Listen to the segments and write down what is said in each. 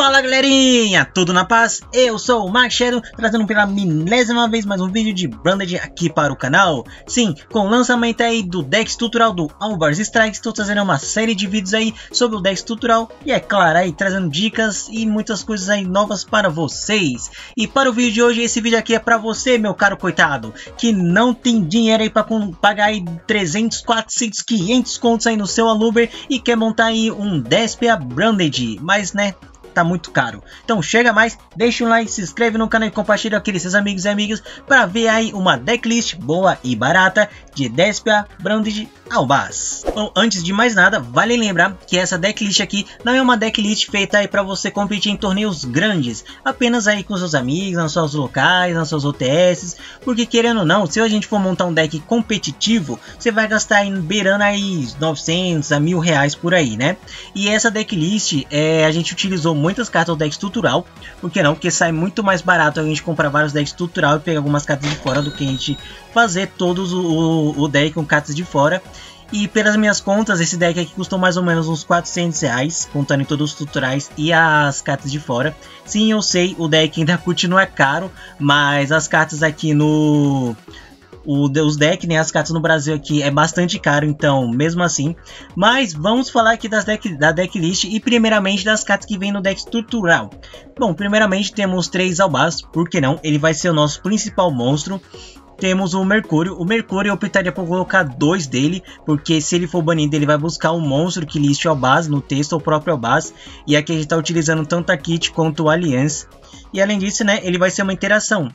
Fala galerinha, tudo na paz? Eu sou o Mark Shadow, trazendo pela milésima vez mais um vídeo de Branded aqui para o canal. Sim, com o lançamento aí do deck estrutural do Albars Strikes, estou trazendo uma série de vídeos aí sobre o deck estrutural e é claro aí trazendo dicas e muitas coisas aí novas para vocês. E para o vídeo de hoje, esse vídeo aqui é para você, meu caro coitado, que não tem dinheiro aí para pagar aí 300, 400, 500 contos aí no seu Aluber e quer montar aí um Despia Branded, mas né, tá muito caro. Então chega mais, deixa um like, se inscreve no canal e compartilha com aqueles seus amigos e amigas para ver aí uma decklist boa e barata de Despia Branded Albaz. Bom, antes de mais nada, vale lembrar que essa decklist aqui não é uma decklist feita aí para você competir em torneios grandes, apenas aí com seus amigos, nas suas locais, nas suas OTS, porque querendo ou não, se a gente for montar um deck competitivo, você vai gastar aí beirando aí 900 a mil reais por aí, né? E essa decklist, é, a gente utilizou muitas cartas do deck estrutural, por que não? Porque sai muito mais barato a gente comprar vários decks estrutural e pegar algumas cartas de fora do que a gente fazer todos o, o deck com cartas de fora. E pelas minhas contas, esse deck aqui custou mais ou menos uns 400 reais, contando em todos os tutoriais e as cartas de fora. Sim, eu sei, o deck ainda continua caro, mas as cartas aqui no... O, os decks, né, as cartas no Brasil aqui é bastante caro, então, mesmo assim. Mas vamos falar aqui das deck, da decklist e primeiramente das cartas que vem no deck estrutural. Bom, primeiramente temos três Albaz, por que não? Ele vai ser o nosso principal monstro temos o Mercúrio. O Mercúrio eu optaria por colocar dois dele, porque se ele for banido, ele vai buscar um monstro que liste o base no texto, ou próprio base. E aqui a gente está utilizando tanto a Kit quanto o Alliance. E além disso, né, ele vai ser uma interação.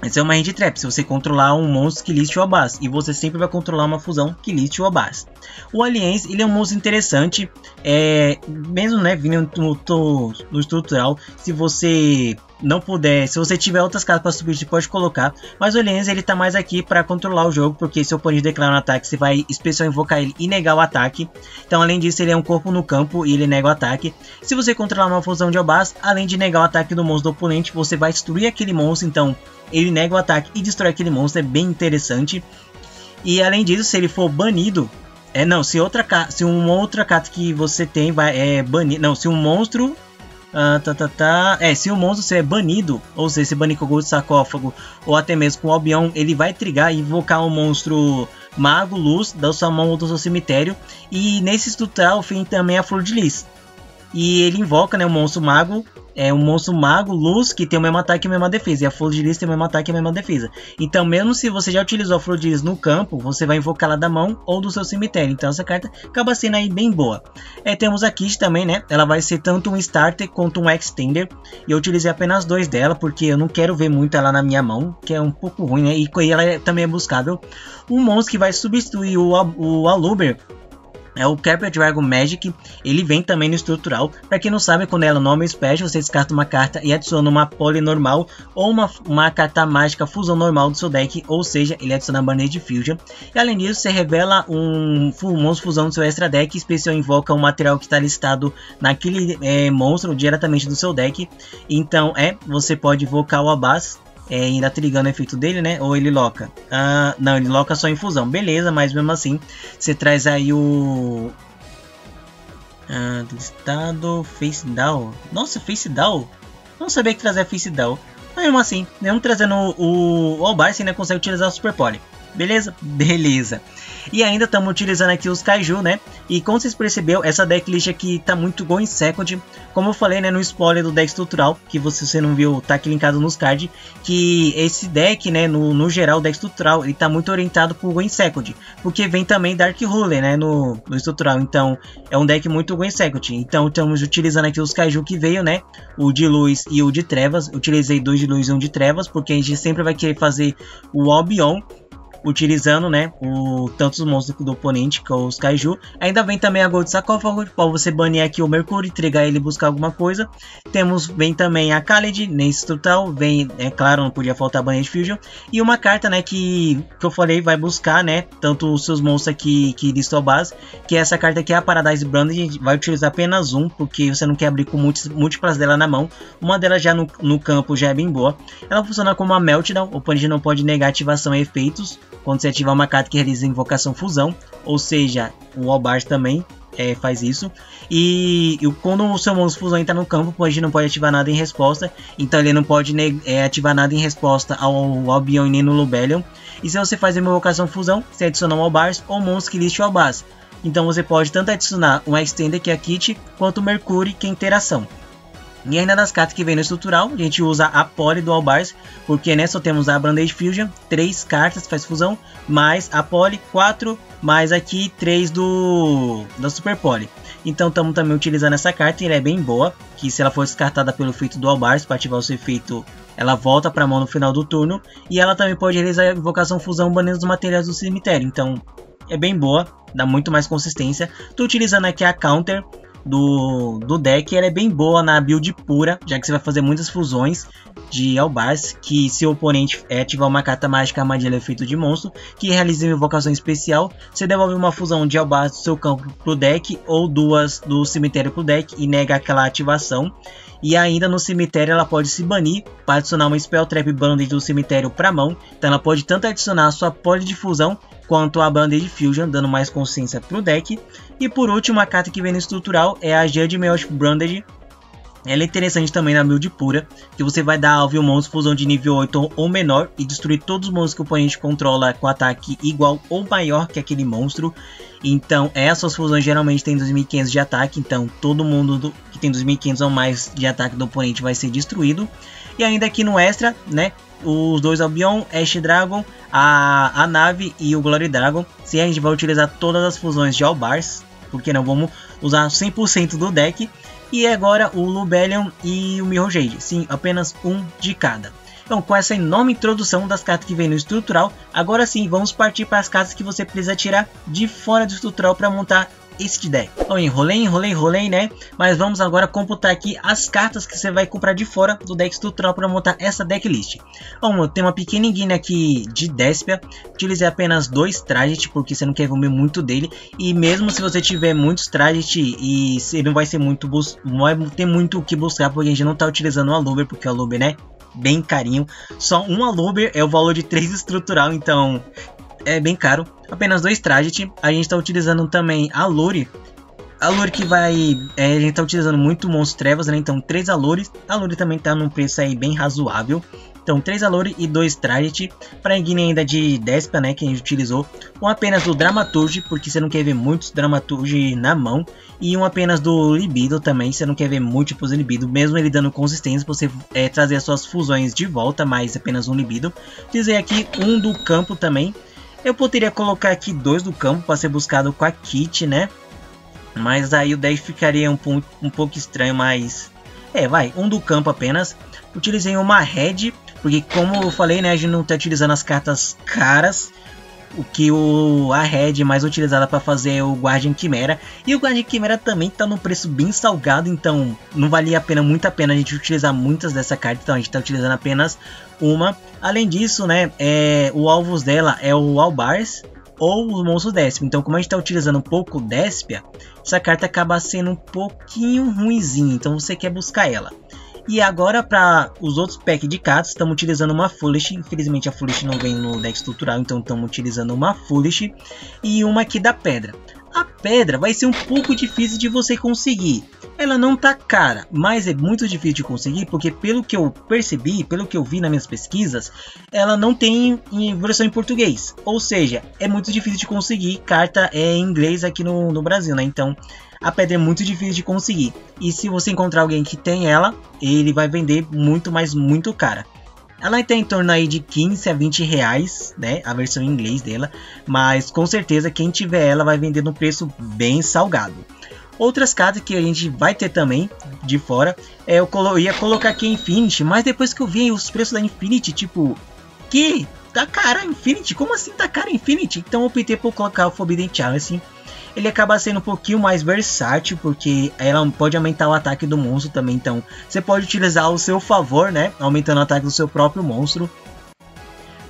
Essa é uma hand trap, se você controlar um monstro que liste o Abas, e você sempre vai controlar uma fusão que liste o Abas. O Aliens, ele é um monstro interessante, é, mesmo né, vindo no, no, no estrutural, se você não puder, se você tiver outras cartas para subir, você pode colocar. Mas o Aliens ele tá mais aqui para controlar o jogo, porque se o oponente declarar um ataque, você vai especial invocar ele e negar o ataque. Então, além disso, ele é um corpo no campo e ele nega o ataque. Se você controlar uma fusão de Obas, além de negar o ataque do monstro do oponente, você vai destruir aquele monstro. Então, ele nega o ataque e destrói aquele monstro, é bem interessante. E além disso, se ele for banido, é não, se outra se uma outra carta que você tem vai é banir, não, se um monstro ah, tá, tá, tá. É, se o monstro ser banido, ou seja, se banir com o Sarcófago, ou até mesmo com o Albion, ele vai trigar e invocar um monstro Mago Luz da sua mão ou do seu cemitério. E nesse tutorial fim também a Flor de Lis. E ele invoca né, o monstro Mago é um monstro mago, luz, que tem o mesmo ataque e a mesma defesa. E a flor de lis tem o mesmo ataque e a mesma defesa. Então, mesmo se você já utilizou a flor de lis no campo, você vai invocar ela da mão ou do seu cemitério. Então, essa carta acaba sendo aí bem boa. É, temos a Kit também, né? Ela vai ser tanto um starter quanto um extender. E eu utilizei apenas dois dela, porque eu não quero ver muito ela na minha mão, que é um pouco ruim, né? E ela é, também é buscável. Um monstro que vai substituir o, o Aluber é o Capture Dragon Magic, ele vem também no estrutural. Para quem não sabe, quando ela nome special, você descarta uma carta e adiciona uma poli normal ou uma, uma carta mágica fusão normal do seu deck, ou seja, ele adiciona a de Fusion. E além disso, você revela um, um monstro fusão do seu extra deck, especial invoca um material que está listado naquele é, monstro diretamente do seu deck. Então, é, você pode invocar o Abbas é, ainda trigando o efeito dele, né? Ou ele loca? Ah, não, ele loca só em fusão. Beleza, mas mesmo assim, você traz aí o... Ah, listado Face Down. Nossa, Face Down? Não sabia que trazia Face Down. Mas mesmo assim, mesmo trazendo o, o Albar, você ainda consegue utilizar o Super Poly. Beleza? Beleza. E ainda estamos utilizando aqui os Kaiju, né? E como vocês perceberam, essa decklist aqui tá muito em Second. Como eu falei, né, no spoiler do deck estrutural, que você, você não viu, tá aqui linkado nos cards, que esse deck, né, no, no geral, o deck estrutural, ele tá muito orientado pro Go Second. Porque vem também Dark Ruler, né, no, no estrutural. Então, é um deck muito Go Second. Então, estamos utilizando aqui os Kaiju que veio, né? O de luz e o de trevas. utilizei dois de luz e um de trevas, porque a gente sempre vai querer fazer o Albion utilizando, né, o, tanto os monstros do oponente, que é os Kaiju. Ainda vem também a Gold Sarcófago, para você banir aqui o Mercúrio, entregar ele e buscar alguma coisa. Temos, vem também a Khaled, nesse total, vem, é claro, não podia faltar a de Fusion. E uma carta, né, que, que eu falei, vai buscar, né, tanto os seus monstros aqui que listou a base, que é essa carta aqui é a Paradise Brand, vai utilizar apenas um, porque você não quer abrir com múltiplas dela na mão. Uma delas já no, no campo já é bem boa. Ela funciona como uma Meltdown, o oponente não pode negar ativação e efeitos quando você ativar uma carta que realiza invocação fusão, ou seja, o Albar também, é, faz isso. E, e, quando o seu monstro fusão entra no campo, a não pode ativar nada em resposta. Então ele não pode é, ativar nada em resposta ao Albion e nem no Lubellion. E se você faz uma invocação fusão, você adiciona um Albars ou monstro que liste o Albars. Então você pode tanto adicionar um Extender, que é a Kit, quanto o Mercury, que é interação. E ainda nas cartas que vem no estrutural, a gente usa a Poly do Albars, porque né, só temos a Brandage Fusion, 3 cartas faz fusão, mais a Poly, 4, mais aqui 3 do da Super Poly. Então estamos também utilizando essa carta, e ela é bem boa, que se ela for descartada pelo efeito do Albars, para ativar o seu efeito, ela volta para a mão no final do turno, e ela também pode realizar a invocação fusão banindo os materiais do cemitério, então é bem boa, dá muito mais consistência. Estou utilizando aqui a Counter, do, do deck, ela é bem boa na build pura, já que você vai fazer muitas fusões de Albars, que se o oponente é, ativar uma carta mágica armadilha efeito de monstro, que realiza uma invocação especial, você devolve uma fusão de Albars do seu campo pro deck, ou duas do cemitério pro deck, e nega aquela ativação. E ainda no cemitério ela pode se banir para adicionar uma Spell Trap Bandage do cemitério para mão. Então ela pode tanto adicionar a sua Polydifusão quanto a Bandage Fusion, dando mais consciência para o deck. E por último, a carta que vem no estrutural é a Judgment Bandage. Ela é interessante também na build pura, que você vai dar alvo monstro fusão de nível 8 ou menor e destruir todos os monstros que o oponente controla com ataque igual ou maior que aquele monstro. Então essas fusões geralmente têm 2500 de ataque, então todo mundo do, que tem 2500 ou mais de ataque do oponente vai ser destruído. E ainda aqui no extra, né, os dois Albion, Ash Dragon, a, a nave e o Glory Dragon. Se a gente vai utilizar todas as fusões de Albars, porque não vamos usar 100% do deck. E agora o Lubellion e o Mirror Jade, sim, apenas um de cada. Então, com essa enorme introdução das cartas que vem no estrutural, agora sim vamos partir para as cartas que você precisa tirar de fora do estrutural para montar este deck. Então enrolei, enrolei, enrolei, né? Mas vamos agora computar aqui as cartas que você vai comprar de fora do deck estrutural para montar essa decklist. Bom, eu tenho uma pequena guina aqui de Despia. Utilizei apenas dois Trajet, porque você não quer ver muito dele. E mesmo se você tiver muitos Trajet, e ele não vai ser muito... Não vai ter muito o que buscar, porque a gente não está utilizando o Aluber, porque o Aluber, né? Bem carinho. Só um Aluber é o valor de 3 estrutural, então é bem caro. Apenas dois Trajet. A gente está utilizando também a Lure. A Lure que vai... É, a gente está utilizando muito Monstro Trevas, né? Então três Alures. A Lure também está num preço aí bem razoável. Então, 3 Alure e 2 Trajet. Para Guiné ainda de Despia, né, que a gente utilizou. Um apenas do Dramaturge, porque você não quer ver muitos Dramaturge na mão. E um apenas do Libido também, você não quer ver múltiplos Libido. Mesmo ele dando consistência, você é, trazer as suas fusões de volta, mas apenas um Libido. Utilizei aqui um do campo também. Eu poderia colocar aqui dois do campo para ser buscado com a kit, né? Mas aí o 10 ficaria um, um pouco estranho, mas... É, vai, um do campo apenas. Utilizei uma red, porque como eu falei, né, a gente não está utilizando as cartas caras o que o, a Red mais utilizada para fazer o Guardian Quimera. E o Guardian Quimera também está no preço bem salgado, então não valia a pena, muito a pena a gente utilizar muitas dessa carta, então a gente está utilizando apenas uma. Além disso, né, é, o alvos dela é o Albars ou os monstros Despia. Então, como a gente está utilizando um pouco Despia, essa carta acaba sendo um pouquinho ruimzinha, então você quer buscar ela. E agora para os outros packs de cartas, estamos utilizando uma Foolish. Infelizmente a Foolish não vem no deck estrutural, então estamos utilizando uma Foolish. E uma aqui da Pedra. A pedra vai ser um pouco difícil de você conseguir. Ela não tá cara, mas é muito difícil de conseguir porque pelo que eu percebi, pelo que eu vi nas minhas pesquisas, ela não tem versão em português. Ou seja, é muito difícil de conseguir carta é, em inglês aqui no, no Brasil, né? Então a pedra é muito difícil de conseguir. E se você encontrar alguém que tem ela, ele vai vender muito, mas muito cara. Ela está em torno aí de 15 a 20 reais, né? A versão em inglês dela. Mas com certeza quem tiver ela vai vender no preço bem salgado. Outras cartas que a gente vai ter também de fora. É, eu, colo ia colocar aqui Infinity, mas depois que eu vi os preços da Infinity, tipo... Que? Tá cara Infinity? Como assim tá cara Infinity? Então eu optei por colocar o Forbidden Chalice ele acaba sendo um pouquinho mais versátil, porque ela pode aumentar o ataque do monstro também. Então, você pode utilizar ao seu favor, né? Aumentando o ataque do seu próprio monstro.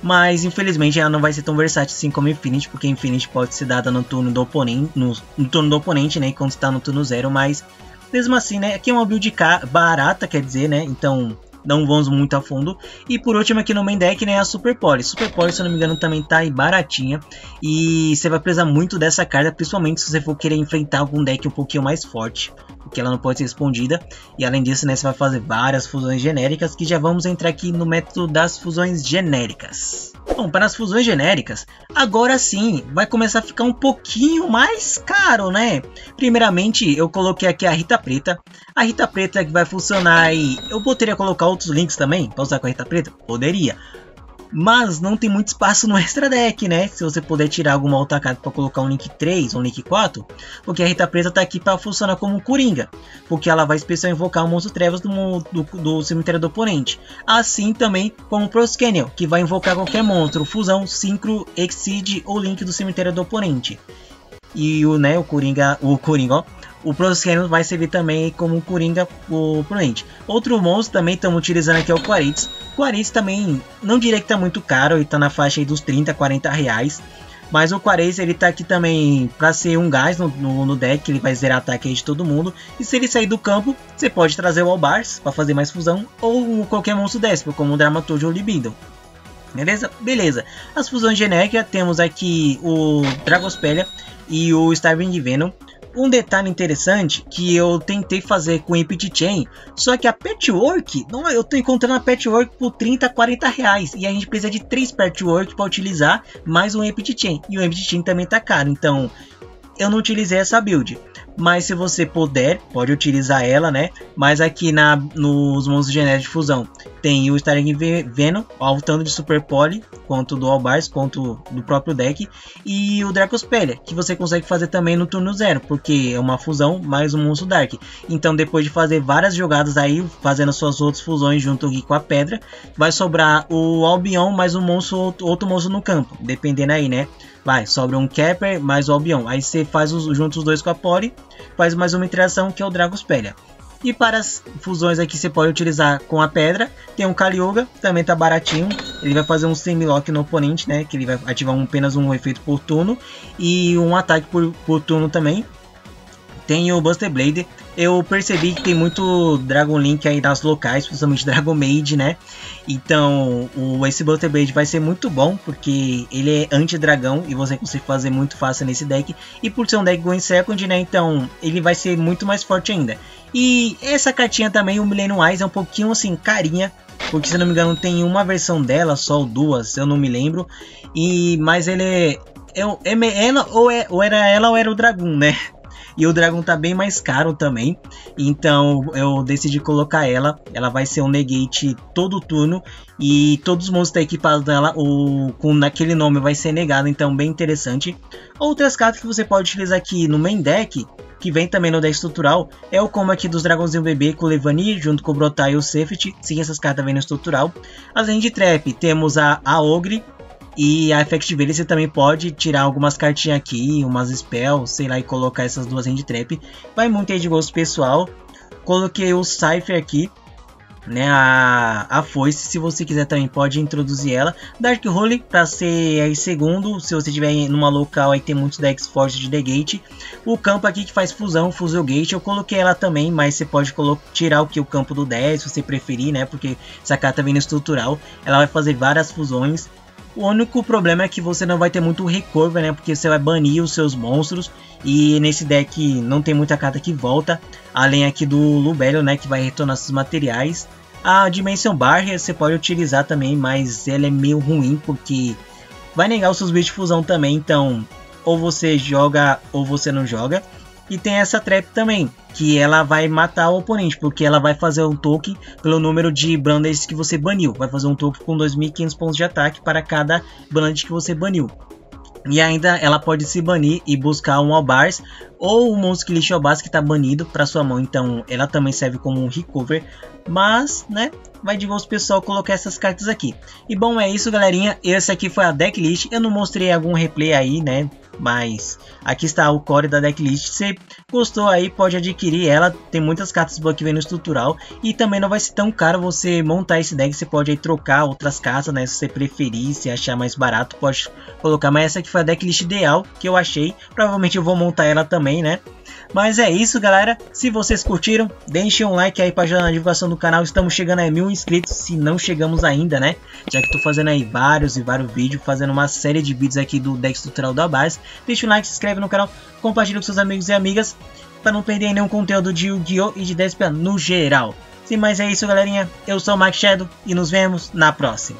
Mas, infelizmente, ela não vai ser tão versátil assim como Infinity, porque Infinity pode ser dada no turno do oponente, no, no turno do oponente, né? Quando está no turno zero, mas mesmo assim, né? Aqui é uma build barata, quer dizer, né? Então, não vamos muito a fundo. E por último aqui no main deck, né, a Super Poly. Super Poly, se eu não me engano, também tá aí baratinha. E você vai precisar muito dessa carta, principalmente se você for querer enfrentar algum deck um pouquinho mais forte. Porque ela não pode ser respondida. E além disso, né, você vai fazer várias fusões genéricas, que já vamos entrar aqui no método das fusões genéricas. Bom, para as fusões genéricas, agora sim vai começar a ficar um pouquinho mais caro, né? Primeiramente, eu coloquei aqui a Rita Preta. A Rita Preta que vai funcionar e eu poderia colocar outros links também para usar com a Rita Preta? Poderia. Mas não tem muito espaço no extra deck, né? Se você puder tirar alguma outra carta para colocar um link 3 ou um link 4. Porque a Rita Preta tá aqui para funcionar como Coringa. Porque ela vai especial invocar o Monstro Trevas do, do, do cemitério do oponente. Assim também como o Proscaniel, que vai invocar qualquer monstro, fusão, Synchro, Exceed ou Link do cemitério do oponente. E o, né, o Coringa, o Coringa, ó, o Proscaniel vai servir também como Coringa o oponente. Outro monstro também estamos utilizando aqui é o Quaritz. Quaritz também, não diria que está muito caro, ele está na faixa dos 30, 40 reais. Mas o Quaritz ele tá aqui também para ser um gás no, no, no, deck, ele vai zerar ataque de todo mundo. E se ele sair do campo, você pode trazer o Albars para fazer mais fusão, ou qualquer monstro déspota, como o Dramaturge ou o Libido. Beleza? Beleza. As fusões genéricas, temos aqui o Dragospelia e o Starving Venom. Um detalhe interessante que eu tentei fazer com Empty Chain, só que a Patchwork, não, eu tô encontrando a Patchwork por 30, 40 reais. E a gente precisa de 3 Patchwork para utilizar, mais um Chain. E o Chain também tá caro, então eu não utilizei essa build mas se você puder, pode utilizar ela, né? Mas aqui na, nos monstros genéricos de fusão tem o Starring Venom, ao tanto de Super Poly, quanto do Albars, quanto do próprio deck, e o Dracospelia, que você consegue fazer também no turno zero, porque é uma fusão mais um monstro Dark. Então depois de fazer várias jogadas aí, fazendo suas outras fusões junto aqui com a pedra, vai sobrar o Albion mais um monstro, outro monstro no campo, dependendo aí, né? Vai, sobra um Kepler mais o Albion. Aí você faz os, juntos os dois com a Poli, faz mais uma interação que é o Dragospelia. E para as fusões aqui você pode utilizar com a pedra. Tem um Kaliuga, também tá baratinho. Ele vai fazer um semi-lock no oponente, né? Que ele vai ativar um, apenas um efeito por turno. E um ataque por, por turno também. Tem o Buster Blade. Eu percebi que tem muito Dragon Link aí nas locais, principalmente Dragon Maid, né? Então, o, esse Buster Blade vai ser muito bom, porque ele é anti-dragão e você consegue fazer muito fácil nesse deck. E por ser um deck Going Second, né? Então, ele vai ser muito mais forte ainda. E essa cartinha também, o Millennium Eyes, é um pouquinho assim, carinha. Porque se não me engano tem uma versão dela, só duas, eu não me lembro. E, mas ele é, é, é ela ou, é, ou era ela ou era o Dragon, né? E o Dragon tá bem mais caro também. Então eu decidi colocar ela. Ela vai ser um negate todo turno. E todos os monstros equipados dela o, com aquele nome vai ser negado. Então bem interessante. Outras cartas que você pode utilizar aqui no main deck. Que vem também no deck estrutural. É o como aqui dos Dragãozinho Bebê com o Levani. Junto com o Brotai e o Safety. Sim, essas cartas vêm no estrutural. Além de Trap, temos a, a Ogre e a Effective você também pode tirar algumas cartinhas aqui, umas spells, sei lá, e colocar essas duas hand trap. Vai muito aí de gosto pessoal. Coloquei o Cypher aqui, né, a, a foice, se você quiser também pode introduzir ela. Dark Holy para ser aí segundo, se você tiver numa local aí tem muitos decks fortes de The Gate. O campo aqui que faz fusão, Fusel Gate, eu coloquei ela também, mas você pode tirar o que o campo do 10, se você preferir, né, porque essa carta vem no estrutural, ela vai fazer várias fusões. O único problema é que você não vai ter muito recover, né? Porque você vai banir os seus monstros. E nesse deck não tem muita carta que volta. Além aqui do Lubelio, né? Que vai retornar seus materiais. A Dimension Barrier você pode utilizar também, mas ela é meio ruim porque vai negar os seus bichos de fusão também. Então, ou você joga ou você não joga. E tem essa trap também, que ela vai matar o oponente, porque ela vai fazer um token pelo número de Branders que você baniu. Vai fazer um token com 2.500 pontos de ataque para cada Brand que você baniu. E ainda ela pode se banir e buscar um Albars ou um lixe Albars que está banido para sua mão. Então ela também serve como um recover. Mas, né, vai de gosto pessoal colocar essas cartas aqui. E bom, é isso galerinha. Esse aqui foi a decklist. Eu não mostrei algum replay aí, né, mas aqui está o core da decklist. Se gostou aí, pode adquirir ela. Tem muitas cartas boas que vem no estrutural. E também não vai ser tão caro você montar esse deck. Você pode aí trocar outras cartas, né? Se você preferir, se achar mais barato, pode colocar. Mas essa aqui foi a decklist ideal que eu achei. Provavelmente eu vou montar ela também, né? Mas é isso, galera. Se vocês curtiram, deixem um like aí para ajudar na divulgação do canal. Estamos chegando a mil inscritos, se não chegamos ainda, né? Já que estou fazendo aí vários e vários vídeos, fazendo uma série de vídeos aqui do Dex Tutorial da base. Deixa um like, se inscreve no canal, compartilha com seus amigos e amigas para não perder nenhum conteúdo de Yu-Gi-Oh! e de Despia no geral. Sim, mas é isso, galerinha. Eu sou o Mike Shadow e nos vemos na próxima.